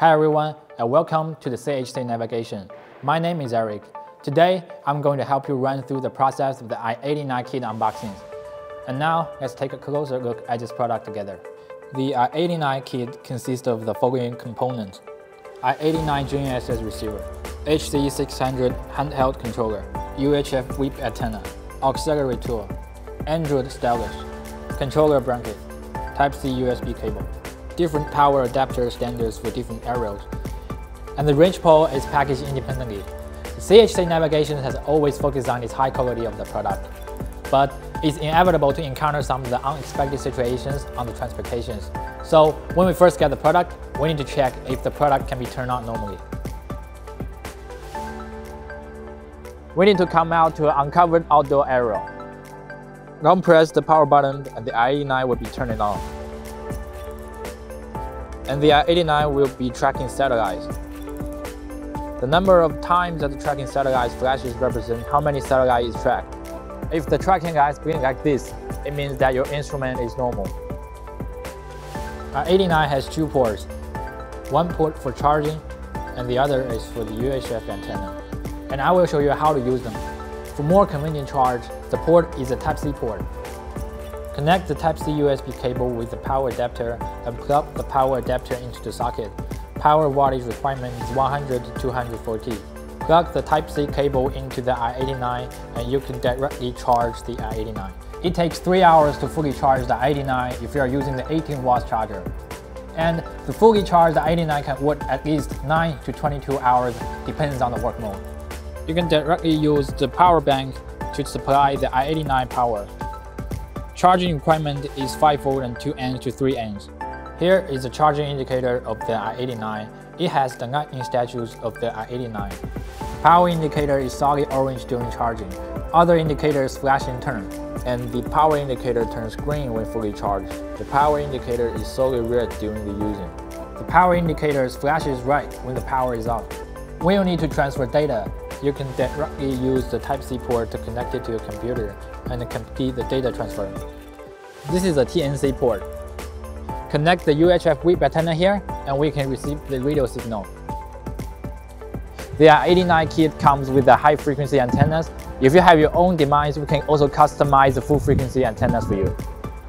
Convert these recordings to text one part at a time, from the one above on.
Hi everyone and welcome to the CHC Navigation. My name is Eric. Today, I'm going to help you run through the process of the i89 kit unboxing. And now, let's take a closer look at this product together. The i89 kit consists of the following components. i89 GNSS receiver, HC600 handheld controller, UHF whip antenna, auxiliary tool, Android stylus, controller bracket, Type-C USB cable, different power adapter standards for different areas, and the range pole is packaged independently. CHC Navigation has always focused on its high quality of the product, but it's inevitable to encounter some of the unexpected situations on the transportations. So when we first get the product, we need to check if the product can be turned on normally. We need to come out to an uncovered outdoor area. Now press the power button and the i89 will be turned on and the uh, 89 will be tracking satellites. The number of times that the tracking satellites flashes represent how many satellites is tracked. If the tracking light is green like this, it means that your instrument is normal. Our 89 has two ports, one port for charging and the other is for the UHF antenna. And I will show you how to use them. For more convenient charge, the port is a Type-C port. Connect the Type-C USB cable with the power adapter and plug the power adapter into the socket. Power wattage requirement is 100 to 240. Plug the Type-C cable into the i89 and you can directly charge the i89. It takes 3 hours to fully charge the i89 if you are using the 18 watts charger. And to fully charge the i89 can work at least 9 to 22 hours depends on the work mode. You can directly use the power bank to supply the i89 power. Charging requirement is 5V and 2A to 3A. Here is the charging indicator of the i89. It has the lightning status of the i89. Power indicator is solid orange during charging. Other indicators flash in turn, and the power indicator turns green when fully charged. The power indicator is solid red during the using. The power indicator flashes red when the power is off. When you need to transfer data, you can directly use the Type-C port to connect it to your computer and complete the data transfer. This is a TNC port. Connect the UHF whip antenna here and we can receive the radio signal. The 89 kit comes with the high frequency antennas. If you have your own device, we can also customize the full frequency antennas for you.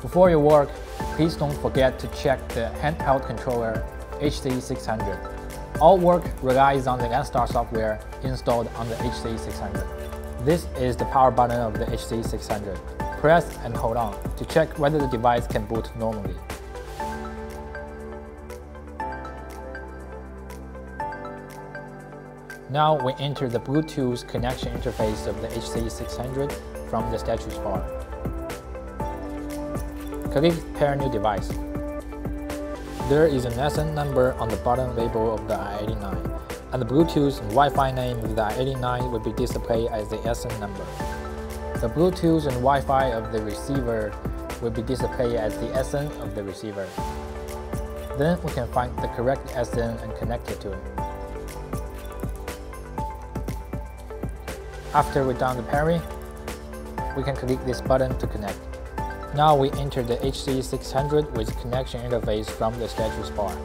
Before you work, please don't forget to check the handheld controller HC600. All work relies on the Landstar software installed on the HC600. This is the power button of the HC600. Press and hold on to check whether the device can boot normally. Now we enter the Bluetooth connection interface of the HC600 from the status bar. Click Pair New Device. There is an SN number on the bottom label of the i89, and the Bluetooth and Wi-Fi name of the i89 will be displayed as the SN number. The Bluetooth and Wi-Fi of the receiver will be displayed as the SN of the receiver. Then we can find the correct SN and connect it to it. After we're done the pairing, we can click this button to connect. Now we enter the HC600 with connection interface from the status bar.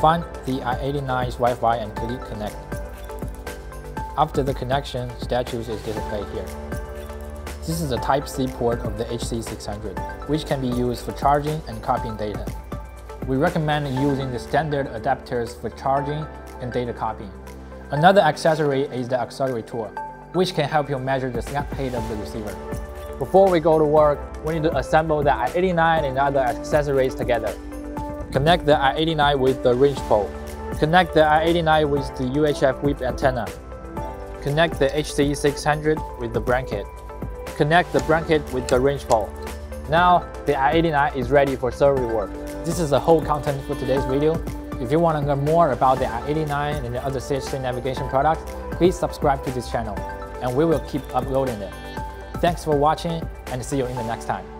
Find the i89's Wi-Fi and click connect. After the connection, status is displayed here. This is the Type-C port of the HC600, which can be used for charging and copying data. We recommend using the standard adapters for charging and data copying. Another accessory is the tool, which can help you measure the slant height of the receiver. Before we go to work, we need to assemble the i89 and other accessories together. Connect the i89 with the range pole. Connect the i89 with the UHF whip antenna. Connect the HC600 with the bracket. Connect the bracket with the range pole. Now, the i89 is ready for survey work. This is the whole content for today's video. If you want to learn more about the i89 and the other CHC navigation products, please subscribe to this channel, and we will keep uploading it. Thanks for watching and see you in the next time.